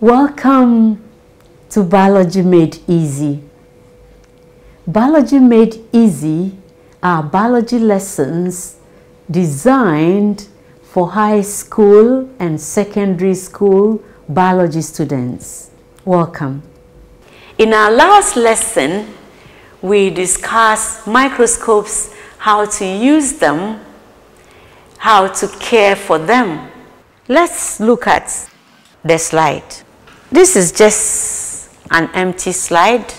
Welcome to Biology Made Easy. Biology Made Easy are biology lessons designed for high school and secondary school biology students. Welcome. In our last lesson, we discussed microscopes, how to use them, how to care for them. Let's look at the slide. This is just an empty slide,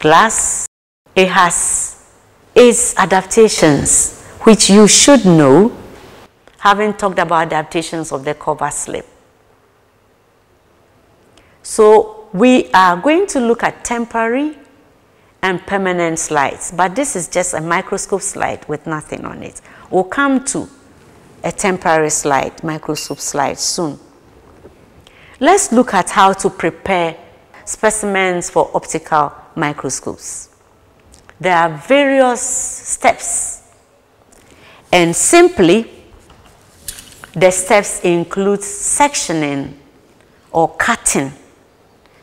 glass. It has its adaptations, which you should know, having talked about adaptations of the cover slip. So we are going to look at temporary and permanent slides, but this is just a microscope slide with nothing on it. We'll come to a temporary slide, microscope slide soon. Let's look at how to prepare specimens for optical microscopes. There are various steps and simply the steps include sectioning or cutting.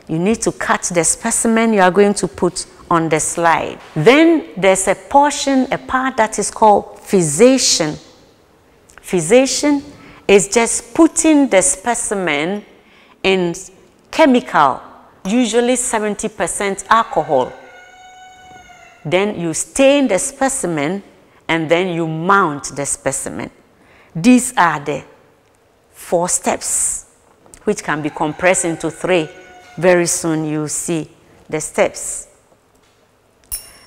You need to cut the specimen you are going to put on the slide. Then there's a portion, a part that is called fixation. Fixation is just putting the specimen in chemical, usually 70% alcohol. Then you stain the specimen and then you mount the specimen. These are the four steps which can be compressed into three. Very soon you see the steps.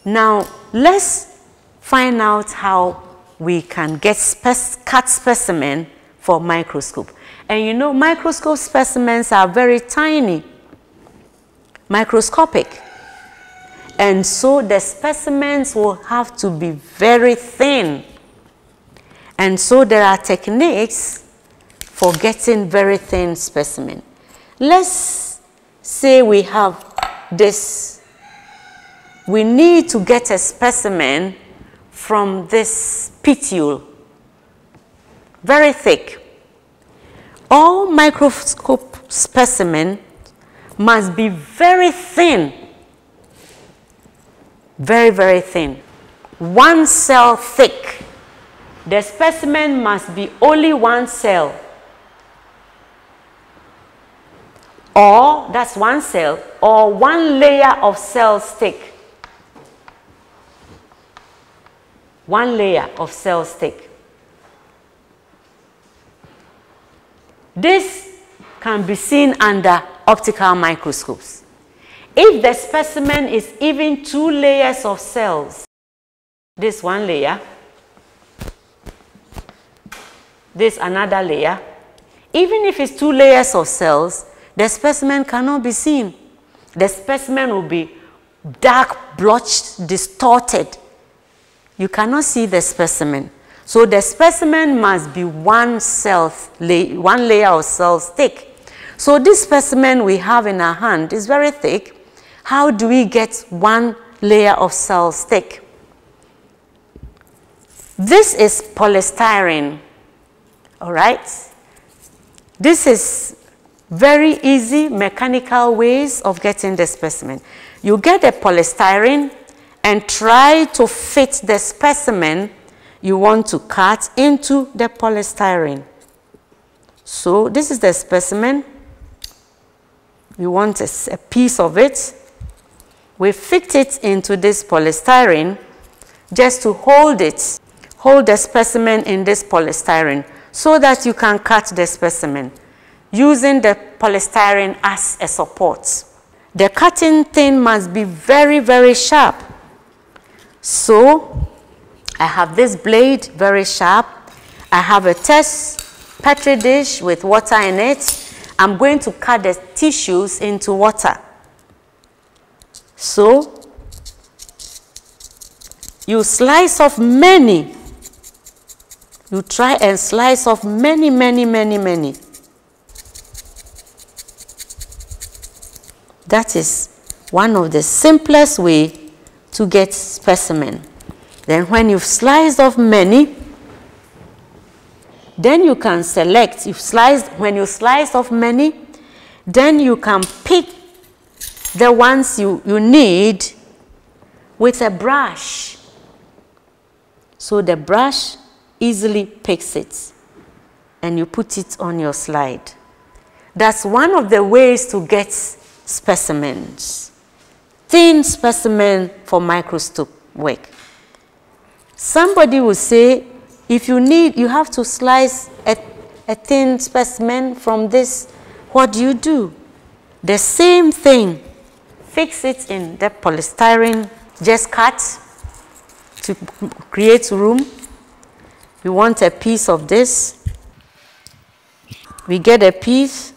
Now let's find out how we can get spec cut specimen for microscope. And you know, microscope specimens are very tiny, microscopic. And so the specimens will have to be very thin. And so there are techniques for getting very thin specimen. Let's say we have this. We need to get a specimen from this petiole, very thick. All microscope specimen must be very thin, very, very thin. One cell thick. The specimen must be only one cell. Or, that's one cell, or one layer of cells thick. One layer of cells thick. This can be seen under optical microscopes. If the specimen is even two layers of cells, this one layer, this another layer, even if it's two layers of cells, the specimen cannot be seen. The specimen will be dark, blotched, distorted. You cannot see the specimen. So the specimen must be one cell, one layer of cells thick. So this specimen we have in our hand is very thick. How do we get one layer of cells thick? This is polystyrene, all right? This is very easy mechanical ways of getting the specimen. You get the polystyrene and try to fit the specimen you want to cut into the polystyrene. So this is the specimen. You want a, a piece of it. We fit it into this polystyrene just to hold it, hold the specimen in this polystyrene so that you can cut the specimen using the polystyrene as a support. The cutting thing must be very, very sharp. So I have this blade, very sharp. I have a test petri dish with water in it. I'm going to cut the tissues into water. So, you slice off many. You try and slice off many, many, many, many. That is one of the simplest way to get specimen. Then when you've sliced off many, then you can select, you've sliced, when you slice off many, Then you can pick the ones you, you need with a brush. So the brush easily picks it and you put it on your slide. That's one of the ways to get specimens. Thin specimen for microscope work. Somebody will say, if you need, you have to slice a, a thin specimen from this, what do you do? The same thing. Fix it in the polystyrene, just cut to create room. We want a piece of this. We get a piece,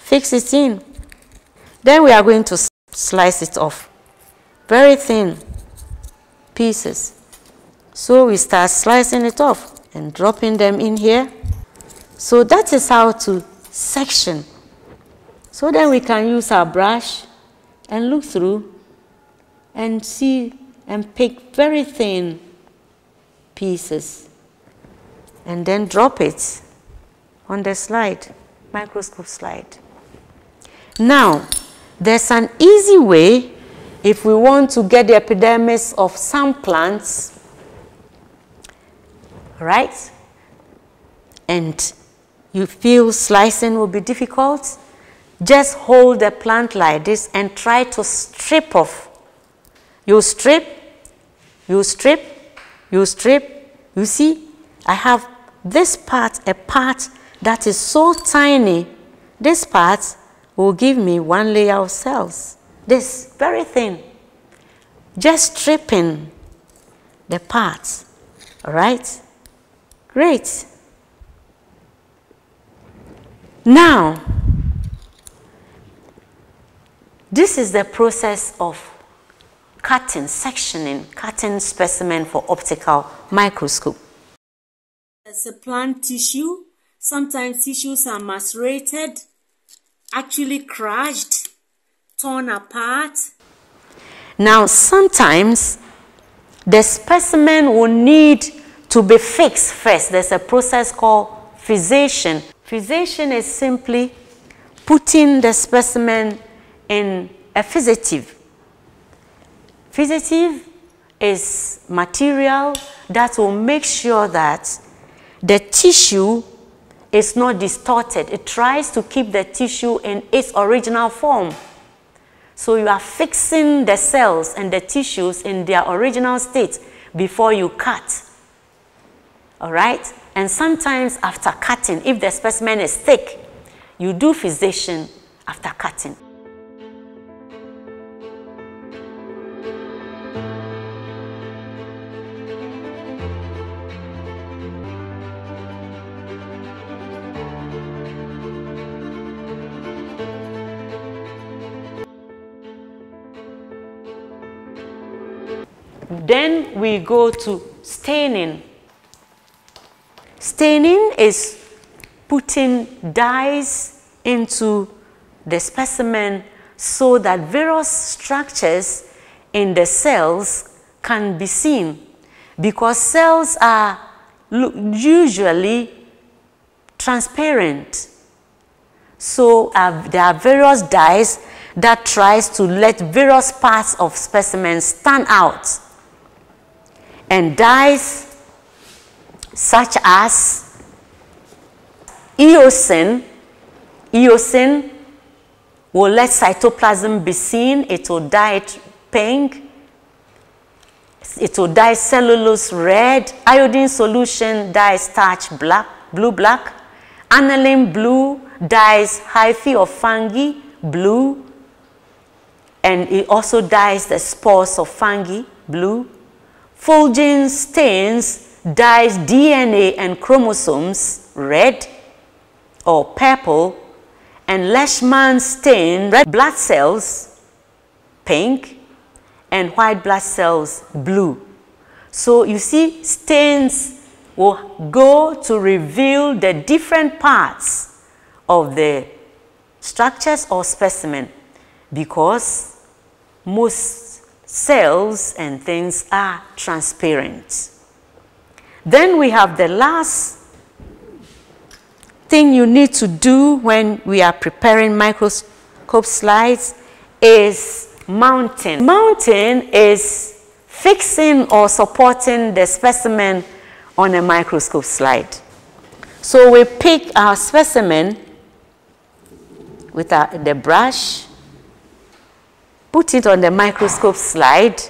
fix it in. Then we are going to slice it off. Very thin pieces. So we start slicing it off and dropping them in here. So that is how to section. So then we can use our brush and look through and see and pick very thin pieces and then drop it on the slide, microscope slide. Now, there's an easy way if we want to get the epidermis of some plants, right? And you feel slicing will be difficult, just hold the plant like this and try to strip off. You strip, you strip, you strip. You see, I have this part, a part that is so tiny. This part will give me one layer of cells. This, very thin. Just stripping the parts, all right? Great. Now, this is the process of cutting, sectioning, cutting specimen for optical microscope. As a plant tissue, sometimes tissues are macerated actually crushed, torn apart. Now, sometimes the specimen will need to be fixed first. There's a process called fixation. Fixation is simply putting the specimen in a fixative. Fixative is material that will make sure that the tissue is not distorted. It tries to keep the tissue in its original form. So you are fixing the cells and the tissues in their original state before you cut. All right? And sometimes after cutting, if the specimen is thick, you do fixation after cutting. Then we go to staining. Staining is putting dyes into the specimen so that various structures in the cells can be seen because cells are usually transparent. So uh, there are various dyes that tries to let various parts of specimens stand out and dyes such as eosin. Eosin will let cytoplasm be seen. It will dye it pink. It will dye cellulose red. Iodine solution dyes starch black, blue black. Aniline blue dyes hyphae of fungi blue. And it also dyes the spores of fungi blue. Feulgen stains dyes DNA and chromosomes red or purple and Leishman stain red blood cells pink and white blood cells blue. So you see stains will go to reveal the different parts of the structures or specimen because most cells and things are transparent. Then we have the last thing you need to do when we are preparing microscope slides is mounting. Mounting is fixing or supporting the specimen on a microscope slide. So we pick our specimen with our, the brush, put it on the microscope slide,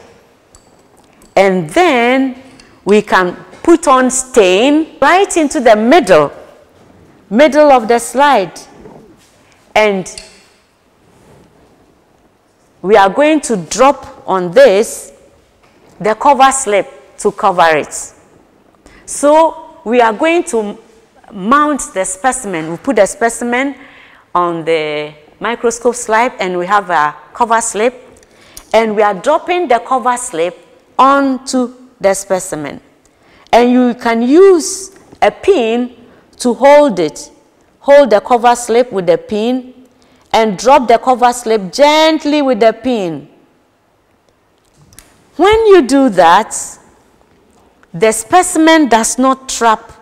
and then we can put on stain right into the middle, middle of the slide. And we are going to drop on this the cover slip to cover it. So we are going to mount the specimen. We put the specimen on the microscope slide and we have a cover slip and we are dropping the cover slip onto the specimen. And you can use a pin to hold it. Hold the cover slip with the pin and drop the cover slip gently with the pin. When you do that, the specimen does not trap,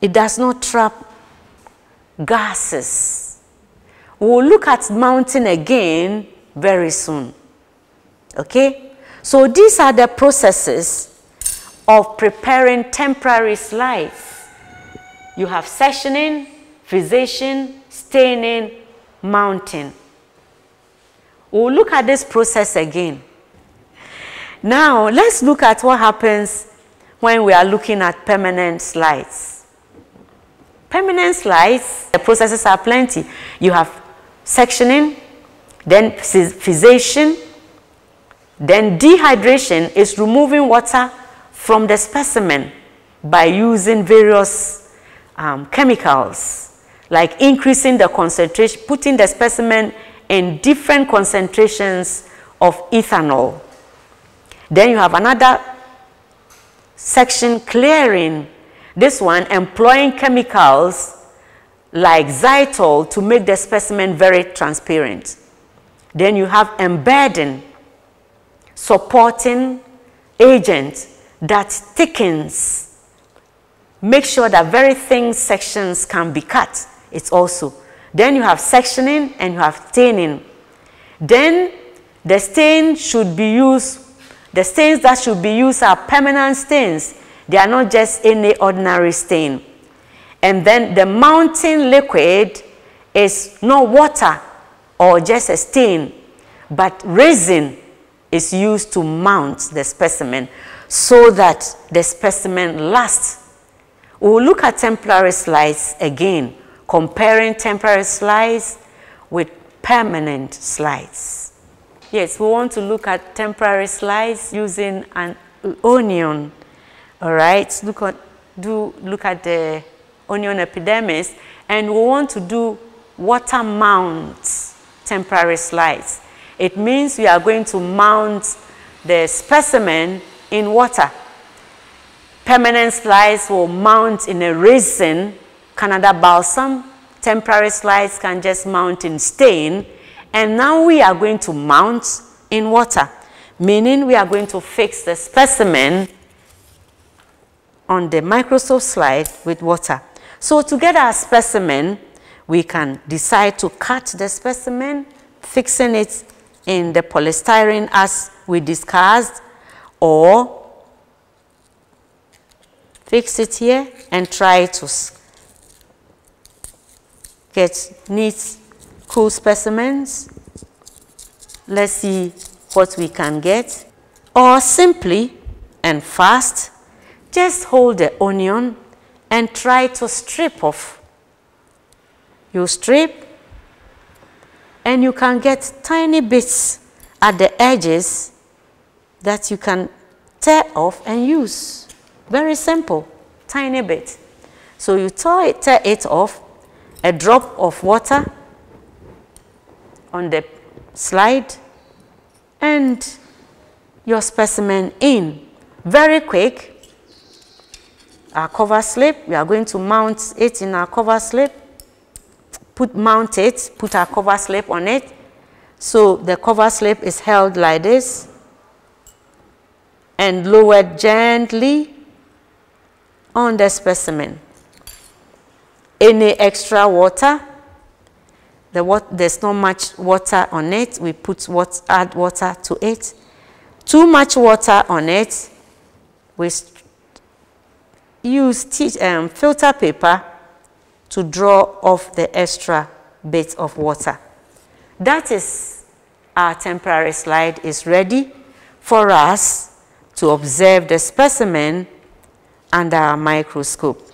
it does not trap gases. We'll look at mounting again very soon. Okay? So these are the processes of preparing temporary slides. You have sectioning, fixation, staining, mounting. We'll look at this process again. Now, let's look at what happens when we are looking at permanent slides. Permanent slides, the processes are plenty. You have sectioning, then fixation, then dehydration is removing water from the specimen by using various um, chemicals like increasing the concentration, putting the specimen in different concentrations of ethanol. Then you have another section clearing. This one employing chemicals like xylitol to make the specimen very transparent. Then you have embedding, supporting agent that thickens, make sure that very thin sections can be cut it's also. Then you have sectioning and you have staining. Then the stain should be used, the stains that should be used are permanent stains. They are not just any ordinary stain. And then the mounting liquid is not water or just a stain, but resin is used to mount the specimen so that the specimen lasts. We'll look at temporary slides again comparing temporary slides with permanent slides. Yes, we want to look at temporary slides using an onion. All right, look at, do look at the onion epidermis, and we want to do water mount temporary slides. It means we are going to mount the specimen in water. Permanent slides will mount in a resin Canada balsam, temporary slides can just mount in stain. And now we are going to mount in water, meaning we are going to fix the specimen on the microscope slide with water. So to get our specimen, we can decide to cut the specimen, fixing it in the polystyrene as we discussed, or fix it here and try to get neat, cool specimens. Let's see what we can get. Or simply and fast, just hold the onion and try to strip off. You strip and you can get tiny bits at the edges that you can tear off and use. Very simple, tiny bit. So you tear it, tear it off a drop of water on the slide and your specimen in. Very quick. Our cover slip, we are going to mount it in our cover slip. Put, mount it, put our cover slip on it. So the cover slip is held like this and lowered gently on the specimen. any extra water. The there's not much water on it. We put what add water to it. Too much water on it. We use um, filter paper to draw off the extra bit of water. That is our temporary slide is ready for us to observe the specimen under a microscope.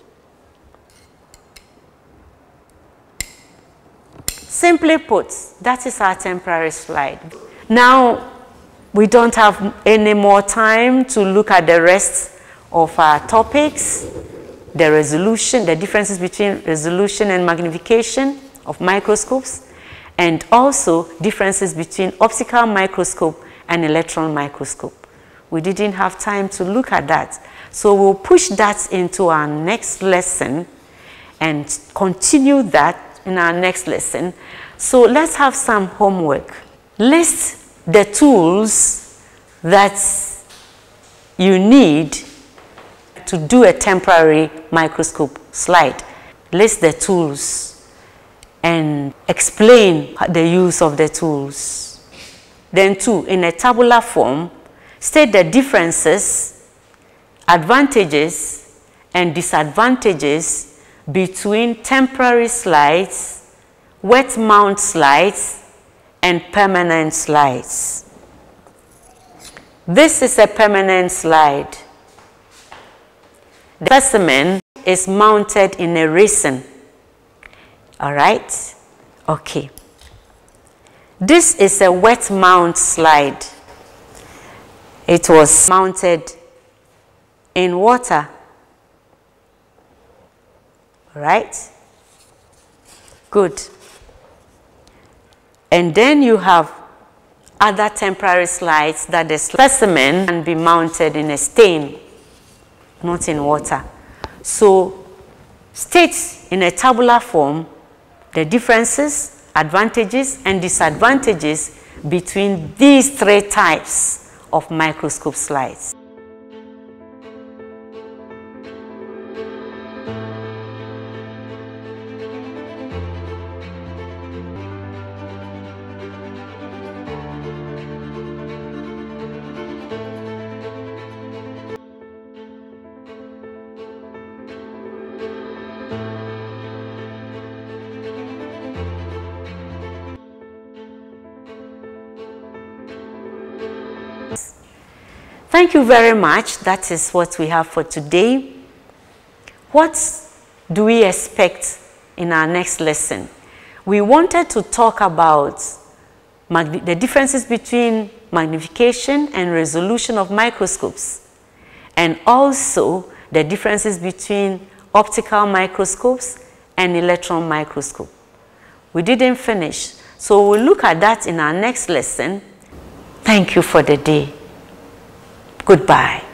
Simply put, that is our temporary slide. Now, we don't have any more time to look at the rest of our topics, the resolution, the differences between resolution and magnification of microscopes, and also differences between optical microscope and electron microscope. We didn't have time to look at that. So we'll push that into our next lesson and continue that in our next lesson. So let's have some homework. List the tools that you need to do a temporary microscope slide. List the tools and explain the use of the tools. Then two, in a tabular form, state the differences, advantages, and disadvantages between temporary slides, wet mount slides, and permanent slides. This is a permanent slide. The specimen is mounted in a resin. All right? Okay. This is a wet mount slide. It was mounted in water. Right? Good. And then you have other temporary slides that the specimen can be mounted in a stain not in water. So state in a tabular form the differences, advantages, and disadvantages between these three types of microscope slides. Thank you very much. That is what we have for today. What do we expect in our next lesson? We wanted to talk about the differences between magnification and resolution of microscopes and also the differences between optical microscopes and electron microscope. We didn't finish, so we'll look at that in our next lesson. Thank you for the day. Goodbye.